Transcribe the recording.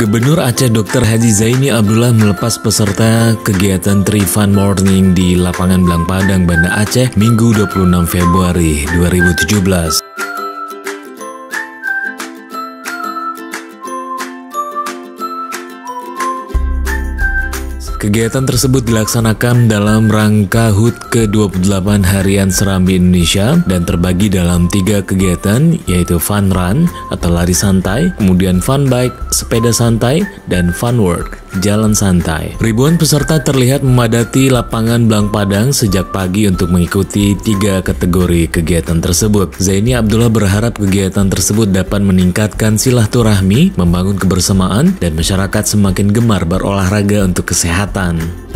Gubernur Aceh Dr. Haji Zaini Abdullah melepas peserta kegiatan Tri Fun Morning di lapangan Blang Padang, Banda Aceh, Minggu 26 Februari 2017. Kegiatan tersebut dilaksanakan dalam rangka HUT ke-28 Harian Serambi Indonesia dan terbagi dalam tiga kegiatan yaitu Fun Run atau lari santai, kemudian Fun Bike, sepeda santai, dan Fun Work, jalan santai. Ribuan peserta terlihat memadati lapangan Blang Padang sejak pagi untuk mengikuti tiga kategori kegiatan tersebut. Zaini Abdullah berharap kegiatan tersebut dapat meningkatkan silaturahmi, membangun kebersamaan, dan masyarakat semakin gemar berolahraga untuk kesehatan.